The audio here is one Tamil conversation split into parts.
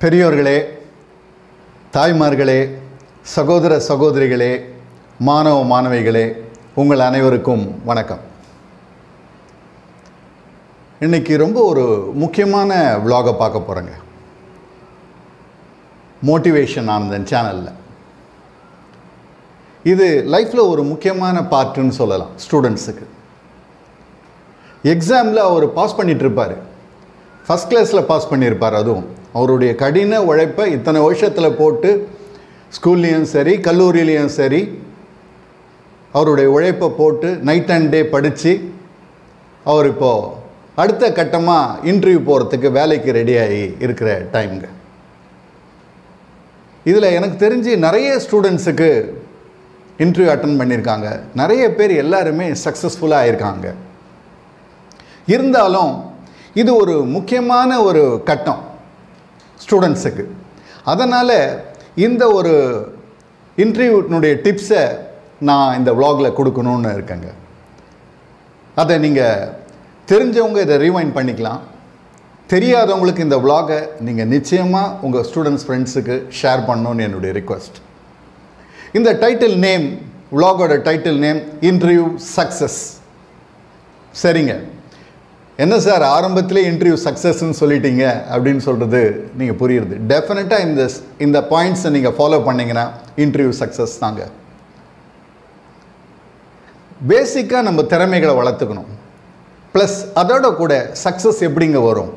பெரியோர்களே தாய்மார்களே சகோதர சகோதரிகளே மாணவ மாணவிகளே உங்கள் அனைவருக்கும் வணக்கம். இன்னைக்கு ரொம்ப ஒரு முக்கியமான விலாகை பார்க்க போகிறேங்க மோட்டிவேஷன் ஆனந்தன் சேனலில் இது லைஃப்பில் ஒரு முக்கியமான பார்ட்டுன்னு சொல்லலாம் ஸ்டூடெண்ட்ஸுக்கு எக்ஸாமில் அவர் பாஸ் பண்ணிகிட்ருப்பார் இருப்பார். ஃபஸ்ட் கிளாஸில் பாஸ் பண்ணியிருப்பார் அதுவும். அவருடைய கடின உழைப்பை இத்தனை வருஷத்தில் போட்டு ஸ்கூல்லேயும் சரி கல்லூரியிலையும் சரி அவருடைய உழைப்பை போட்டு நைட் அண்ட் டே படித்து அவர் இப்போது அடுத்த கட்டமாக இன்டர்வியூ போகிறதுக்கு வேலைக்கு ரெடியாகி இருக்கிற டைம்ங்க இதில் எனக்கு தெரிஞ்சு நிறைய ஸ்டூடெண்ட்ஸுக்கு இன்டர்வியூ அட்டன் பண்ணியிருக்காங்க. நிறைய பேர் எல்லாருமே சக்ஸஸ்ஃபுல்லாக ஆயிருக்காங்க. இருந்தாலும் இது ஒரு முக்கியமான ஒரு கட்டம். ஸ்டூடெண்ட்ஸுக்கு அதனால் இந்த ஒரு இன்டர்வியூனுடைய டிப்ஸை நான் இந்த விலாகில் கொடுக்கணும்னு இருக்கேங்க. அதை நீங்கள் தெரிஞ்சவங்க இதை ரீவைண்ட் பண்ணிக்கலாம். தெரியாதவங்களுக்கு இந்த விலாகை நீங்கள் நிச்சயமாக உங்கள் ஸ்டூடெண்ட்ஸ் ஃப்ரெண்ட்ஸுக்கு ஷேர் பண்ணணும்னு என்னுடைய ரிக்வெஸ்ட் இந்த டைட்டில் நேம் விலாகோட டைட்டில் நேம் இன்டர்வியூ சக்ஸஸ் சரிங்க. என்ன சார் ஆரம்பத்திலே இன்டர்வியூ சக்ஸஸ்ன்னு சொல்லிட்டீங்க அப்படின்னு சொல்கிறது நீங்கள் புரியுறது. டெஃபினட்டாக இந்த இந்த பாயிண்ட்ஸை நீங்கள் ஃபாலோ பண்ணிங்கன்னா இன்டர்வியூ சக்ஸஸ் தாங்க. பேசிக்காக நம்ம திறமைகளை வளர்த்துக்கணும். ப்ளஸ் அதோட கூட சக்ஸஸ் எப்படிங்க வரும்?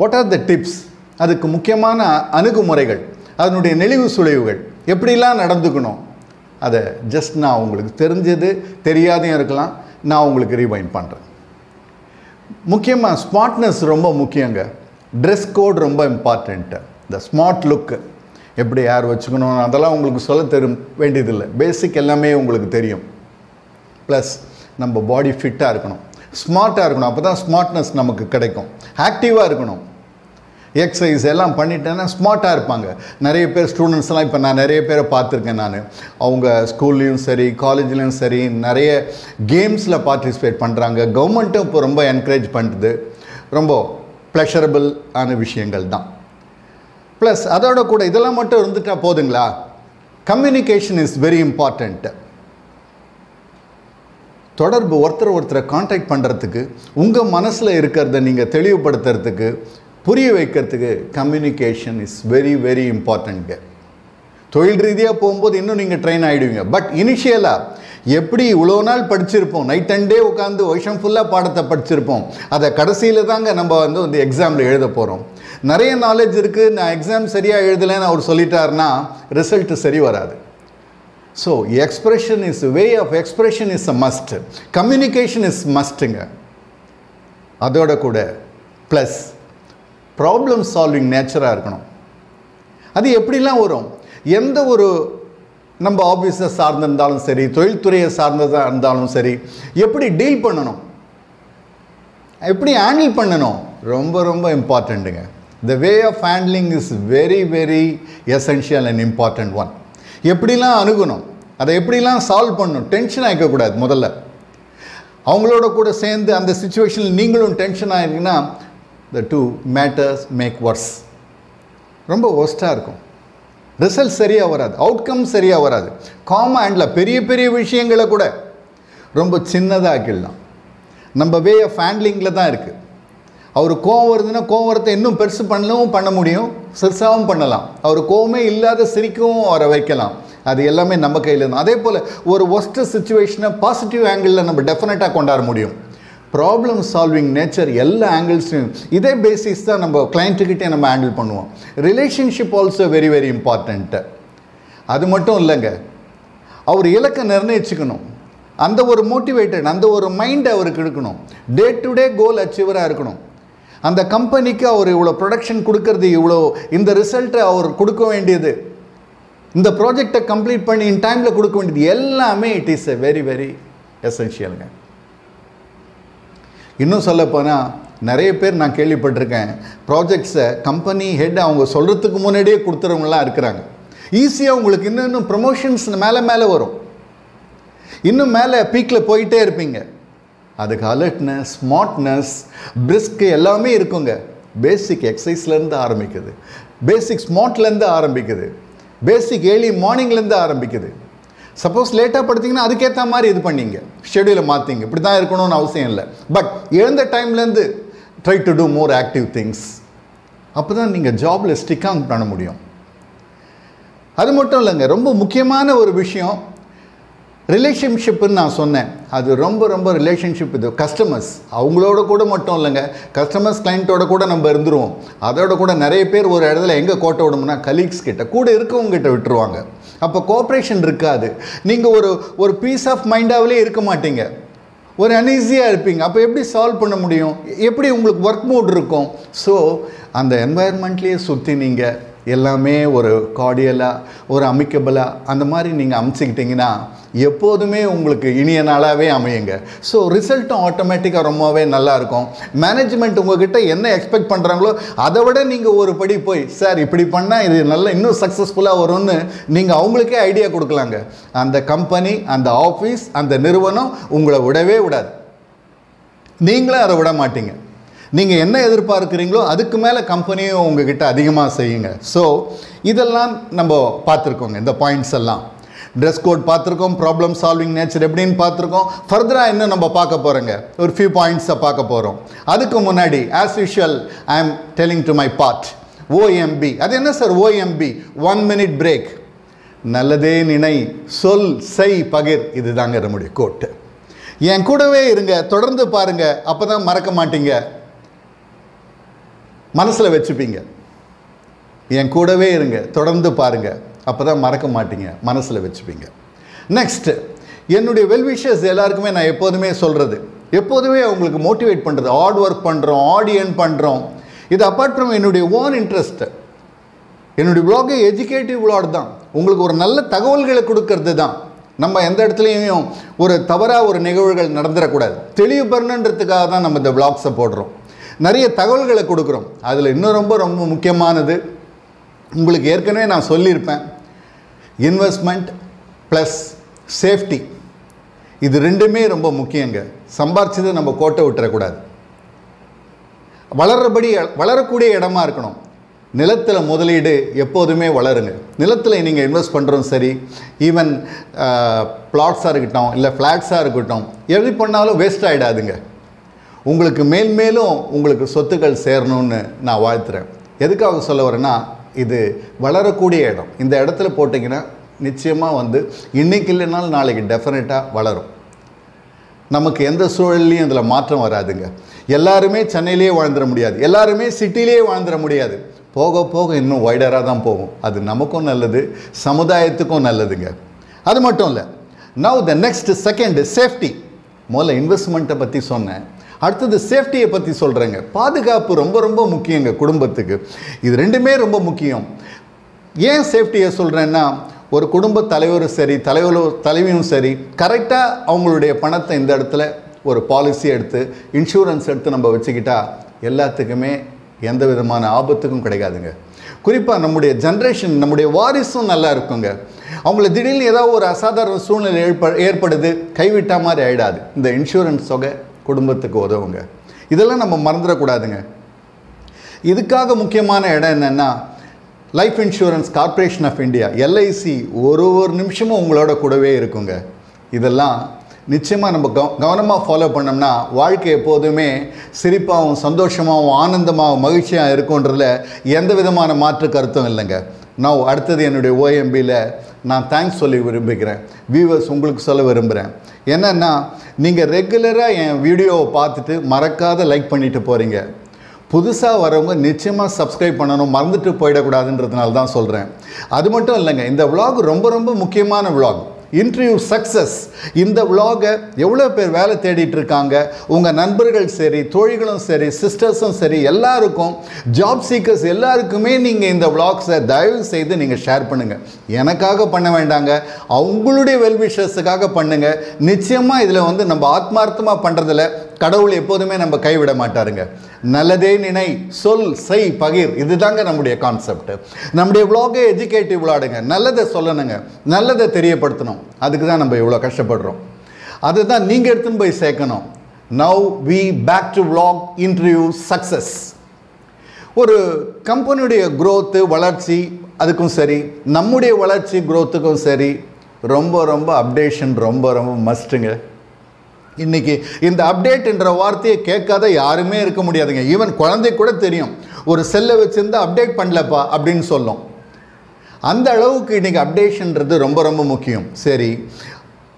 வாட் ஆர் த டிப்ஸ் அதுக்கு முக்கியமான அணுகுமுறைகள் அதனுடைய நெளிவு சுழிவுகள் எப்படிலாம் நடந்துக்கணும்? அதை ஜஸ்ட் நான் உங்களுக்கு தெரிஞ்சது தெரியாதையும் இருக்கலாம். நான் உங்களுக்கு ரீவைண்ட் பண்ணுறேன் முக்கியமாக ஸ்மார்ட்னஸ் ரொம்ப முக்கியங்க. ட்ரெஸ் கோட் ரொம்ப இம்பார்ட்டண்ட்டு இந்த ஸ்மார்ட் லுக்கு எப்படி யார் வச்சுக்கணும் அதெல்லாம் உங்களுக்கு சொல்ல தெரும் வேண்டியதில்லை. பேசிக் எல்லாமே உங்களுக்கு தெரியும். ப்ளஸ் நம்ம பாடி ஃபிட்டாக இருக்கணும். ஸ்மார்ட்டாக இருக்கணும். அப்போ தான் ஸ்மார்ட்னஸ் நமக்கு கிடைக்கும். ஆக்டிவாக இருக்கணும். எக்ஸசைஸ் எல்லாம் பண்ணிட்டேன்னா ஸ்மார்ட்டாக இருப்பாங்க. நிறைய பேர் ஸ்டூடெண்ட்ஸ்லாம் இப்போ நான் நிறைய பேரை பார்த்துருக்கேன் நான். அவங்க ஸ்கூல்லேயும் சரி காலேஜ்லேயும் சரி நிறைய கேம்ஸில் பார்ட்டிசிபேட் பண்ணுறாங்க கவர்மெண்ட்டும் இப்போ ரொம்ப என்கரேஜ் பண்ணுறது ரொம்ப ப்ளஷரபிள் ஆன விஷயங்கள் தான். ப்ளஸ் அதோட கூட இதெல்லாம் மட்டும் இருந்துட்டால் போதுங்களா? கம்யூனிகேஷன் இஸ் வெரி இம்பார்ட்டண்ட்டு தொடர்பு ஒருத்தர் ஒருத்தரை காண்டாக்ட் பண்ணுறதுக்கு உங்கள் மனசில் இருக்கிறத நீங்கள் தெளிவுபடுத்துறதுக்கு புரிய வைக்கிறதுக்கு communication is very very important தொழில் ரீதியாக போகும்போது இன்னும் நீங்கள் ட்ரெயின் ஆகிடுவீங்க பட் இனிஷியலாக எப்படி இவ்வளோ நாள் படிச்சிருப்போம்? நைட் அண்ட் டே உட்காந்து வருஷம் ஃபுல்லாக பாடத்தை படிச்சிருப்போம். அதை கடைசியில் தாங்க நம்ம வந்து வந்து எக்ஸாமில் எழுத போகிறோம் நிறைய நாலேஜ் இருக்குது நான் எக்ஸாம் சரியாக எழுதலைன்னு அவர் சொல்லிட்டாருன்னா ரிசல்ட்டு சரி வராது. So expression is way of expression is uh must communication is மஸ்ட்டுங்க அதோட கூட ப்ளஸ் ப்ராப்ளம் சால்விங் நேச்சராக இருக்கணும். அது எப்படிலாம் வரும்? எந்த ஒரு நம்ம ஆஃபீஸை சார்ந்திருந்தாலும் சரி தொழில்துறையை சார்ந்ததாக இருந்தாலும் சரி எப்படி டீல் பண்ணணும்? எப்படி ஹேண்டில் பண்ணணும்? ரொம்ப ரொம்ப இம்பார்ட்டண்ட்டுங்க the way of handling is very very essential and important one எப்படிலாம் அணுகணும்? அதை எப்படிலாம் சால்வ் பண்ணணும்? டென்ஷன் ஆகிக்கக்கூடாது முதல்ல. அவங்களோட கூட சேர்ந்து அந்த சுச்சுவேஷனில் நீங்களும் tension ஆகிருக்குன்னா the to matters make worse ரொம்ப ஒஸ்ட்டாக இருக்கும். ரிசல்ட் சரியாக வராது. அவுட்கம் சரியாக வராது. காமா ஹேண்டில் பெரிய பெரிய விஷயங்களை கூட ரொம்ப சின்னதாக ஆக்கிடலாம். நம்ம வே ஆஃப் ஹேண்ட்லிங்கில் தான் இருக்குது அவர் கோவம் வருதுன்னா கோவம் இன்னும் பெருசு பண்ணவும் பண்ண முடியும். சிறுசாகவும் பண்ணலாம். அவர் கோவமே இல்லாத சிரிக்கவும் அவரை வைக்கலாம். அது எல்லாமே நம்ம கையில் தான். அதே போல் ஒரு ஒஸ்ட்டு சுச்சுவேஷனை பாசிட்டிவ் ஆங்கிளில் நம்ம டெஃபினட்டாக கொண்டாட முடியும். ப்ராப்ளம் சால்விங் நேச்சர் எல்லா ஆங்கிள்ஸையும் இதே பேசிஸ் தான் நம்ம கிளைண்ட்டுக்கிட்டே நம்ம ஹேண்டில் பண்ணுவோம். Relationship also very very important அது மட்டும் இல்லைங்க. அவர் இலக்கை நிர்ணயிச்சுக்கணும். அந்த ஒரு மோட்டிவேட்டட் அந்த ஒரு மைண்ட் அவருக்கு இருக்கணும் டே டு டே கோல் அச்சீவராக இருக்கணும். அந்த கம்பெனிக்கு அவர் இவ்வளோ ப்ரொடக்ஷன் கொடுக்கறது இவ்வளோ இந்த ரிசல்ட்டை அவர் கொடுக்க வேண்டியது. இந்த ப்ராஜெக்டை கம்ப்ளீட் பண்ணி இன் டைமில் கொடுக்க வேண்டியது எல்லாமே it is a very very எசென்ஷியலுங்க இன்னும் சொல்லப்போனால் நிறைய பேர் நான் கேள்விப்பட்டிருக்கேன். ப்ராஜெக்ட்ஸை கம்பெனி ஹெட் அவங்க சொல்கிறதுக்கு முன்னாடியே கொடுத்துறவங்களாம் இருக்கிறாங்க. ஈஸியாக உங்களுக்கு இன்னும் இன்னும் ப்ரமோஷன்ஸ் மேலே மேலே வரும். இன்னும் மேலே பீக்கில் போயிட்டே இருப்பீங்க. அதுக்கு அலர்ட்னஸ் ஸ்மார்ட்னஸ் பிரிஸ்க்கு எல்லாமே இருக்குங்க. பேசிக் எக்ஸசைஸ்லேருந்து ஆரம்பிக்குது. பேசிக் ஸ்மார்ட்லேருந்து ஆரம்பிக்குது. பேசிக் ஏர்லி மார்னிங்லேருந்து ஆரம்பிக்குது. சப்போஸ் லேட்டாக படுத்தீங்கன்னா அதுக்கேற்ற மாதிரி இது பண்ணீங்க. ஷெடியூலை மாற்றிங்க இப்படி தான் இருக்கணும்னு அவசியம் இல்லை. பட் எழுந்த டைம்லேருந்து try to do more active things அப்போ தான் நீங்கள் ஜாபில் ஸ்டிக்காங் பண்ண முடியும். அது மட்டும் இல்லைங்க. ரொம்ப முக்கியமான ஒரு விஷயம் ரிலேஷன்ஷிப்புன்னு நான் சொன்னேன். அது ரொம்ப ரொம்ப ரிலேஷன்ஷிப் இது. கஸ்டமர்ஸ் அவங்களோட கூட மட்டும் இல்லைங்க. கஸ்டமர்ஸ் கிளைண்ட்டோட கூட நம்ம இருந்துருவோம். அதோட கூட நிறைய பேர் ஒரு இடத்துல எங்கே கோட்டை விடணும்னா கலீக்ஸ் கிட்ட கூட இருக்கவங்க கிட்ட விட்டுருவாங்க. அப்போ கோஆப்ரேஷன் இருக்காது. நீங்கள் ஒரு ஒரு பீஸ் ஆஃப் மைண்டாகவே இருக்க மாட்டீங்க. ஒரு அன்ஈஸியாக இருப்பீங்க. அப்போ எப்படி சால்வ் பண்ண முடியும்? எப்படி உங்களுக்கு ஒர்க் மூட் இருக்கும்? ஸோ அந்த என்வாயர்மெண்ட்லேயே சுற்றி நீங்கள் எல்லாமே ஒரு கார்டியலாக ஒரு அமிக்கபிளாக அந்த மாதிரி நீங்கள் அமைச்சிக்கிட்டிங்கன்னா எப்போதுமே உங்களுக்கு இனிய நாளாகவே அமையுங்க. ஸோ ரிசல்ட்டும் ஆட்டோமேட்டிக்காக ரொம்பவே நல்லாயிருக்கும் மேனேஜ்மெண்ட் உங்ககிட்ட என்ன எக்ஸ்பெக்ட் பண்ணுறாங்களோ அதை விட நீங்கள் ஒரு படி போய் சார் இப்படி பண்ணால் இது நல்லா இன்னும் சக்ஸஸ்ஃபுல்லாக வரும்னு நீங்கள் அவங்களுக்கே ஐடியா கொடுக்கலாங்க. அந்த கம்பெனி அந்த ஆஃபீஸ் அந்த நிறுவனம் உங்களை விடவே விடாது. நீங்களும் அதை விட மாட்டீங்க. நீங்கள் என்ன எதிர்பார்க்குறீங்களோ அதுக்கு மேலே கம்பெனியும் உங்ககிட்ட அதிகமாக செய்யுங்க. ஸோ இதெல்லாம் நம்ம பார்த்துருக்கோங்க இந்த பாயிண்ட்ஸ் எல்லாம். ட்ரெஸ் கோட் பார்த்துருக்கோம் ப்ராப்ளம் சால்விங் நேச்சர் எப்படின்னு பார்த்துருக்கோம். ஃபர்தராக இன்னும் நம்ம பார்க்க போகிறோங்க ஒரு ஃபியூ பாயிண்ட்ஸை பார்க்க போகிறோம் அதுக்கு முன்னாடி as usual I am telling to my part OMB அது என்ன sir OMB one minute break நல்லதே நினை. சொல் செய் பகிர். இதுதாங்க நம்முடைய கோட்டு என் கூடவே இருங்க. தொடர்ந்து பாருங்க. அப்போ தான் மறக்க மாட்டீங்க. மனசில் வச்சுப்பீங்க. என் கூடவே இருங்க. தொடர்ந்து பாருங்கள் அப்போ தான் மறக்க மாட்டீங்க மனசில் வச்சுப்பீங்க. நெக்ஸ்ட்டு என்னுடைய வெல்விஷஸ் எல்லாருக்குமே நான் எப்போதுமே சொல்கிறது எப்போதுமே அவங்களுக்கு மோட்டிவேட் பண்ணுறது ஹார்ட் ஒர்க் பண்ணுறோம் ஆடியன் பண்ணுறோம் இது அப்பார்ட் ஃப்ரம் என்னுடைய ஓன் இன்ட்ரெஸ்ட்டு என்னுடைய ப்ளாகே எஜுகேட்டிவ் ப்ளாக் தான். உங்களுக்கு ஒரு நல்ல தகவல்களை கொடுக்கறது தான். நம்ம எந்த இடத்துலையும் ஒரு தவறாக ஒரு நிகழ்வுகள் நடந்துடக்கூடாது தெளிவு பெறணுன்றதுக்காக தான் நம்ம இந்த பிளாக்ஸை போடுறோம். நிறைய தகவல்களை கொடுக்குறோம். அதில் இன்னும் ரொம்ப ரொம்ப முக்கியமானது உங்களுக்கு ஏற்கனவே நான் சொல்லியிருப்பேன். இன்வெஸ்ட்மெண்ட் ப்ளஸ் சேஃப்டி இது ரெண்டுமே ரொம்ப முக்கியங்க. சம்பாரிச்சதை நம்ம கோட்டை விட்டுறக்கூடாது. வளர்றபடி வளரக்கூடிய இடமா இருக்கணும். நிலத்தில் முதலீடு எப்போதுமே வளருங்க. நிலத்தில் நீங்கள் இன்வெஸ்ட் பண்ணுறோம் சரி ஈவன் பிளாட்ஸாக இருக்கட்டும் இல்லை ஃப்ளாட்ஸாக இருக்கட்டும் எது பண்ணாலும் வேஸ்ட் ஆகிடாதுங்க உங்களுக்கு மேல் மேலும் உங்களுக்கு சொத்துக்கள் சேரணும்னு நான் வாழ்த்துறேன். எதுக்காக சொல்ல வரேன்னா இது வளரக்கூடிய இடம். இந்த இடத்துல போட்டிங்கன்னா நிச்சயமாக வந்து இன்றைக்கி இல்லைனாலும் நாளைக்கு டெஃபினட்டாக வளரும். நமக்கு எந்த சூழல்லையும் இதில் மாற்றம் வராதுங்க. எல்லாருமே சென்னையிலேயே வாழ்ந்துட முடியாது. எல்லாருமே சிட்டிலேயே வாழ்ந்துட முடியாது. போக போக இன்னும் வைடராக தான் போகும். அது நமக்கும் நல்லது சமுதாயத்துக்கும் நல்லதுங்க. அது மட்டும் இல்லை. Now the next second safety முதல்ல இன்வெஸ்ட்மெண்ட்டை பற்றி சொன்னேன். அடுத்தது சேஃப்டியை பற்றி சொல்கிறேங்க பாதுகாப்பு ரொம்ப ரொம்ப முக்கியங்க குடும்பத்துக்கு. இது ரெண்டுமே ரொம்ப முக்கியம். ஏன் சேஃப்டியை சொல்கிறேன்னா ஒரு குடும்ப தலைவரும் சரி தலைவரும் தலைவியும் சரி கரெக்டாக அவங்களுடைய பணத்தை இந்த இடத்துல ஒரு பாலிசி எடுத்து இன்சூரன்ஸ் எடுத்து நம்ம வச்சுக்கிட்டா எல்லாத்துக்குமே எந்த விதமான ஆபத்துக்கும் கிடைக்காதுங்க. குறிப்பாக நம்முடைய ஜென்ரேஷன் நம்முடைய வாரிசும் நல்லா இருக்குங்க. அவங்கள திடீர்னு ஏதாவது ஒரு அசாதாரண சூழ்நிலை ஏற்ப ஏற்படுது கைவிட்டா மாதிரி ஆயிடாது. இந்த இன்சூரன்ஸ் தொகை குடும்பத்துக்கு உதவுங்க. இதெல்லாம் நம்ம மறந்துடக்கூடாதுங்க. இதுக்காக முக்கியமான இடம் என்னென்னா life insurance corporation of India LIC ஒரு ஒரு நிமிஷமும் உங்களோட கூடவே இருக்குங்க. இதெல்லாம் நிச்சயமாக நம்ம கவ கவனமாக ஃபாலோ பண்ணோம்னா வாழ்க்கை எப்போதுமே சிரிப்பாகவும் சந்தோஷமாகவும் ஆனந்தமாகவும் மகிழ்ச்சியாக இருக்குன்றதில் எந்த விதமான மாற்று கருத்தும் இல்லைங்க. நான் அடுத்தது என்னுடைய ஓஎம்பியில் நான் தேங்க்ஸ் சொல்லி விரும்புகிறேன். வியூவர்ஸ் உங்களுக்கு சொல்ல விரும்புகிறேன் என்னென்னா நீங்கள் ரெகுலராக என் வீடியோவை பார்த்துட்டு மறக்காத லைக் பண்ணிட்டு போகிறீங்க புதுசாக வரவங்க நிச்சயமாக சப்ஸ்கிரைப் பண்ணணும். மறந்துட்டு போயிடக்கூடாதுன்றதுனால தான் சொல்கிறேன் அது மட்டும் இல்லைங்க இந்த விலாக் ரொம்ப ரொம்ப முக்கியமான விலாக் இன்டர்வியூ சக்ஸஸ் இந்த vlog-அ எவ்வளோ பேர் வேலை தேடிட்டு இருக்காங்க? உங்கள் நண்பர்கள் சரி தோழிகளும் சரி சிஸ்டர்ஸும் சரி எல்லாருக்கும் ஜாப் சீக்கர்ஸ் எல்லாருக்குமே நீங்கள் இந்த விலாக்ஸை தயவு செய்து நீங்கள் ஷேர் பண்ணுங்கள் எனக்காக பண்ண வேண்டாங்க. அவங்களுடைய வெல்விஷஸுக்காக பண்ணுங்கள் நிச்சயமாக இதில் வந்து நம்ம ஆத்மார்த்தமாக பண்ணுறதுல கடவுள் எப்போதுமே நம்ம கைவிட மாட்டாருங்க. நல்லதே நினை சொல் செய் பகிர். இதுதாங்க நம்முடைய கான்செப்ட் நம்முடைய விலாகே எஜுகேட்டிவ் விளாடுங்க. நல்லதை சொல்லணுங்க. நல்லதை தெரியப்படுத்தணும். அதுக்கு தான் நம்ம இவ்வளோ கஷ்டப்படுறோம். அதுதான் நீங்கள் எடுத்துன்னு போய் சேர்க்கணும். Now we back to vlog interview success ஒரு கம்பெனியுடைய குரோத்து வளர்ச்சி அதுக்கும் சரி நம்முடைய வளர்ச்சி குரோத்துக்கும் சரி ரொம்ப ரொம்ப அப்டேஷன் ரொம்ப ரொம்ப மஸ்ட்டுங்க இன்னைக்கு இந்த அப்டேட்ன்ற வார்த்தையை கேட்காத யாருமே இருக்க முடியாதுங்க. ஈவன் குழந்தை கூட தெரியும். ஒரு செல்லை வச்சுருந்தா அப்டேட் பண்ணலப்பா அப்படின்னு சொல்லும். அந்த அளவுக்கு இன்றைக்கி அப்டேஷன்றது ரொம்ப ரொம்ப முக்கியம். சரி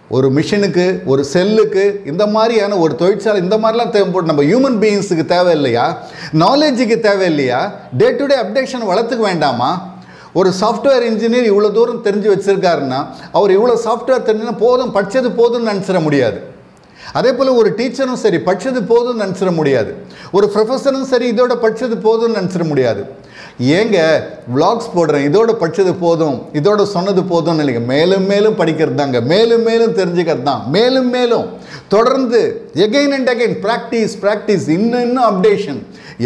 ஒரு மிஷினுக்கு ஒரு செல்லுக்கு இந்த மாதிரியான ஒரு தொழிற்சாலை இந்த மாதிரிலாம் தேவைப்படும். நம்ம ஹியூமன் பீயிங்ஸுக்கு தேவை இல்லையா நாலேஜுக்கு தேவை இல்லையா டே டு டே அப்டேஷன் வளர்த்துக்க வேண்டாமா? ஒரு சாஃப்ட்வேர் இன்ஜினியர் இவ்வளோ தூரம் தெரிஞ்சு வச்சுருக்காருன்னா அவர் இவ்வளோ சாஃப்ட்வேர் தெரிஞ்சுன்னா போதும் படித்தது போதும்னு நினச்சிட முடியாது. அதே போல் ஒரு டீச்சரும் சரி படித்தது போதும்னு நினச்சிட முடியாது. ஒரு ப்ரொஃபஸரும் சரி இதோட படித்தது போதும்னு நினச்சிட முடியாது. ஏங்க விளாக்ஸ் போடுறேன் இதோட படித்தது போதும் இதோட சொன்னது போதும்னு இல்லைங்க. மேலும் மேலும் படிக்கிறது தாங்க. மேலும் மேலும் தெரிஞ்சுக்கிறது தான். மேலும் மேலும். தொடர்ந்து again and again practice practice இன்னும் இன்னும் அப்டேஷன்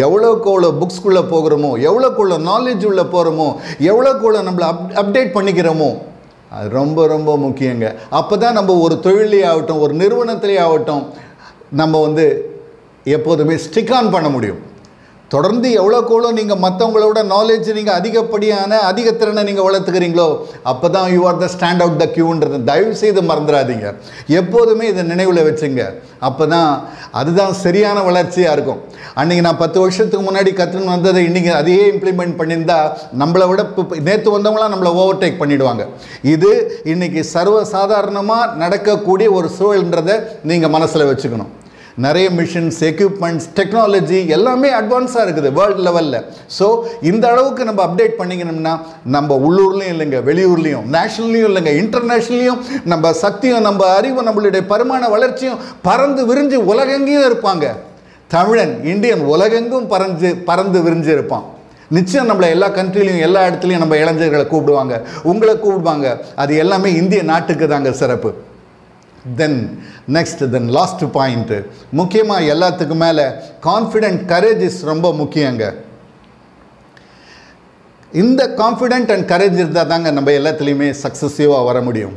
எவ்வளோக்கு எவ்வளோ புக்ஸ்குள்ளே போகிறோமோ எவ்வளோக்கு எவ்வளோ நாலேஜ் உள்ளே போகிறோமோ எவ்வளோக்கு எவ்வளோ நம்மளை அப் அப்டேட் பண்ணிக்கிறோமோ அது ரொம்ப ரொம்ப முக்கியங்க. அப்போ தான் நம்ம ஒரு தொழிலே ஆகட்டும் ஒரு நிறுவனத்திலே ஆகட்டும் நம்ம வந்து எப்போதுமே ஸ்டிக் ஆன் பண்ண முடியும். தொடர்ந்து எவ்வளோக்கு எவ்வளோ நீங்கள் மற்றவங்களோட நாலேஜ் நீங்கள் அதிகப்படியான அதிக திறனை நீங்கள் வளர்த்துக்கிறீங்களோ அப்போ தான் you are the stand out the கியூன்றது தயவு செய்து மறந்துடாதீங்க. எப்போதுமே இதை நினைவில் வச்சுங்க. அப்போ தான் அதுதான் சரியான வளர்ச்சியாக இருக்கும். அன்றைக்கி நான் பத்து வருஷத்துக்கு முன்னாடி கற்றுன்னு வந்ததை இன்றைக்கி அதையே இம்ப்ளிமெண்ட் பண்ணியிருந்தா நம்மளை விட இப்போ நேற்று வந்தவங்களாம் நம்மளை ஓவர்டேக் பண்ணிடுவாங்க. இது இன்றைக்கி சர்வ சாதாரணமாக நடக்கக்கூடிய ஒரு சூழல்ன்றதை நீங்கள் மனசில் வச்சுக்கணும். நிறைய மிஷின்ஸ் எக்யூப்மெண்ட்ஸ் டெக்னாலஜி எல்லாமே அட்வான்ஸாக இருக்குது வேர்ல்டு லெவலில் ஸோ இந்த அளவுக்கு நம்ம அப்டேட் பண்ணிக்கணும்னா நம்ம உள்ளூர்லேயும் இல்லைங்க வெளியூர்லேயும் நேஷனல்லையும் இல்லைங்க இன்டர்நேஷ்னல்லையும் நம்ம சக்தியும் நம்ம அறிவும் நம்மளுடைய பருமான வளர்ச்சியும் பறந்து விரிஞ்சு உலகெங்கேயும் இருப்பாங்க. தமிழன் இந்தியன் உலகெங்கும் பறஞ்சு பறந்து விரிஞ்சு இருப்பான். நிச்சயம் நம்மளை எல்லா கண்ட்ரிலையும் எல்லா இடத்துலையும் நம்ம இளைஞர்களை கூப்பிடுவாங்க. உங்களை கூப்பிடுவாங்க. அது எல்லாமே இந்திய நாட்டுக்கு தாங்க சிறப்பு. Then next then last point முக்கியமாக எல்லாத்துக்கும் மேலே கான்ஃபிடென்ட் கரேஜ் இஸ் ரொம்ப முக்கியங்க. இந்த கான்ஃபிடென்ட் அண்ட் கரேஜ் இருந்தால் தாங்க நம்ம எல்லாத்துலேயுமே சக்ஸஸிவாக வர முடியும்.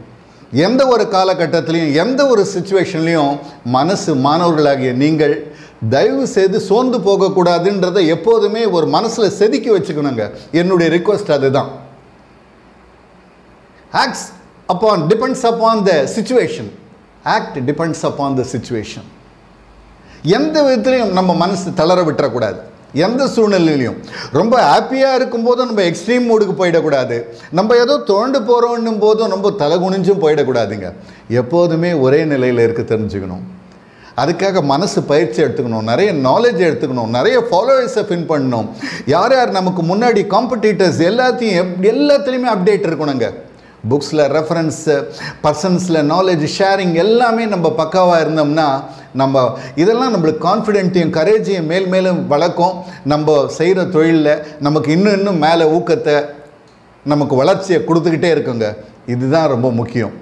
எந்த ஒரு காலகட்டத்திலையும் எந்த ஒரு சுச்சுவேஷன்லையும் மனசு மாணவர்களாகிய நீங்கள் தயவு செய்து சோர்ந்து போகக்கூடாதுன்றதை எப்போதுமே ஒரு மனசில் செதுக்கி வச்சுக்கணுங்க. என்னுடைய ரிக்வஸ்ட் அதுதான். Acts upon depends upon the situation act depends upon the situation எந்த விதத்துலையும் நம்ம மனசு தளர விட்டுறக்கூடாது. எந்த சூழ்நிலையிலையும். ரொம்ப ஹாப்பியாக இருக்கும்போதும் நம்ம எக்ஸ்ட்ரீம் மூடுக்கு போயிடக்கூடாது. நம்ம ஏதோ தோண்டு போகிறோன்னும் போதும் ரொம்ப தலை குனிஞ்சும் போயிடக்கூடாதுங்க. எப்போதுமே ஒரே நிலையில் இருக்க தெரிஞ்சுக்கணும். அதுக்காக மனசு பயிற்சி எடுத்துக்கணும். நிறைய நாலேஜ் எடுத்துக்கணும். நிறைய ஃபாலோவர்ஸை ஃபின் பண்ணணும். யார் யார் நமக்கு முன்னாடி காம்படிட்டர்ஸ் எல்லாத்தையும் எப்- எல்லாத்துலேயுமே அப்டேட் இருக்கணுங்க. புக்ஸில் ரெஃபரன்ஸு பர்சன்ஸில் நாலேஜ் ஷேரிங் எல்லாமே நம்ம பக்காவாக இருந்தோம்னா நம்ம இதெல்லாம் நம்மளுக்கு கான்ஃபிடென்ட்டையும் கரேஜையும் மேல் மேலும் வளர்க்கும். நம்ம செய்கிற தொழிலில் நமக்கு இன்னும் இன்னும் மேலே ஊக்கத்தை நமக்கு வளர்ச்சியை கொடுத்துக்கிட்டே இருக்குங்க. இதுதான் ரொம்ப முக்கியம்.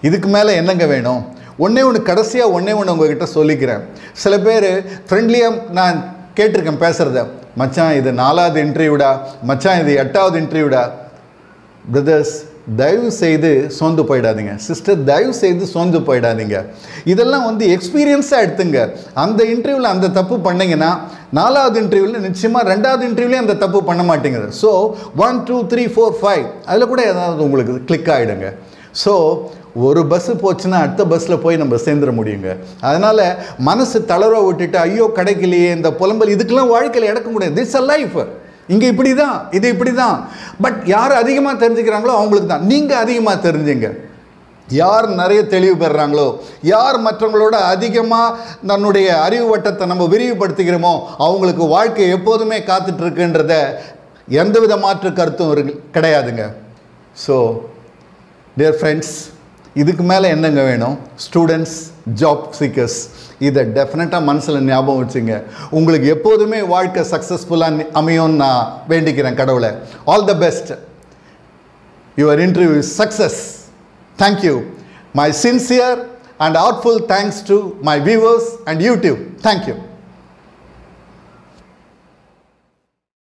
இதுக்கு மேலே என்னங்க வேணும்? ஒன்றே ஒன்று கடைசியாக ஒன்றே ஒன்று உங்ககிட்ட சொல்லிக்கிறேன். சில பேர் ஃப்ரெண்ட்லியாக நான் கேட்டிருக்கேன் பேசுகிறத மச்சான் இது நாலாவது இன்டர்வியூடா மச்சான் இது எட்டாவது இன்டர்வியூடா பிரதர்ஸ் தயவு செய்து சோர்ந்து போயிடாதீங்க. சிஸ்டர் தயவு செய்து சோர்ந்து போயிடாதீங்க. இதெல்லாம் வந்து எக்ஸ்பீரியன்ஸாக எடுத்துங்க. அந்த இன்டர்வியூவில் அந்த தப்பு பண்ணிங்கன்னா நாலாவது இன்டர்வியூவில் நிச்சயமாக ரெண்டாவது இன்டர்வியூலையும் அந்த தப்பு பண்ண மாட்டேங்குது. So one two three four five அதில் கூட ஏதாவது உங்களுக்கு கிளிக் ஆகிடுங்க ஸோ ஒரு பஸ்ஸு போச்சுன்னா அடுத்த பஸ்ஸில் போய் நம்ம சேர்ந்துட முடியுங்க. அதனால் மனசு தளர விட்டுட்டு ஐயோ கிடைக்கலையே இந்த புலம்பல் இதுக்கெல்லாம் வாழ்க்கையில் எடுக்க முடியாது. திஸ் அ லைஃப் இங்கே இப்படி தான் இது இப்படி தான் பட் யார் அதிகமாக தெரிஞ்சுக்கிறாங்களோ அவங்களுக்கு தான். நீங்கள் அதிகமாக தெரிஞ்சுங்க. யார் நிறைய தெளிவு பெறுறாங்களோ யார் மற்றவங்களோட அதிகமாக தன்னுடைய அறிவு வட்டத்தை நம்ம விரிவுபடுத்திக்கிறோமோ அவங்களுக்கு வாழ்க்கை எப்போதுமே காத்துட்ருக்குன்றத எந்தவித மாற்று கருத்தும் கிடையாதுங்க. ஸோ டியர் ஃப்ரெண்ட்ஸ் இதுக்கு மேலே என்னங்க வேணும்? ஸ்டூடெண்ட்ஸ் ஜாப் சீக்கர்ஸ் இதை டெஃபினட்டாக மனசில் ஞாபகம் வச்சுங்க. உங்களுக்கு எப்போதுமே வாழ்க்கை சக்ஸஸ்ஃபுல்லாக அமையும்னு நான் வேண்டிக்கிறேன் கடவுளை. All the best your interview success thank you my sincere and heartful thanks to my viewers and YouTube thank you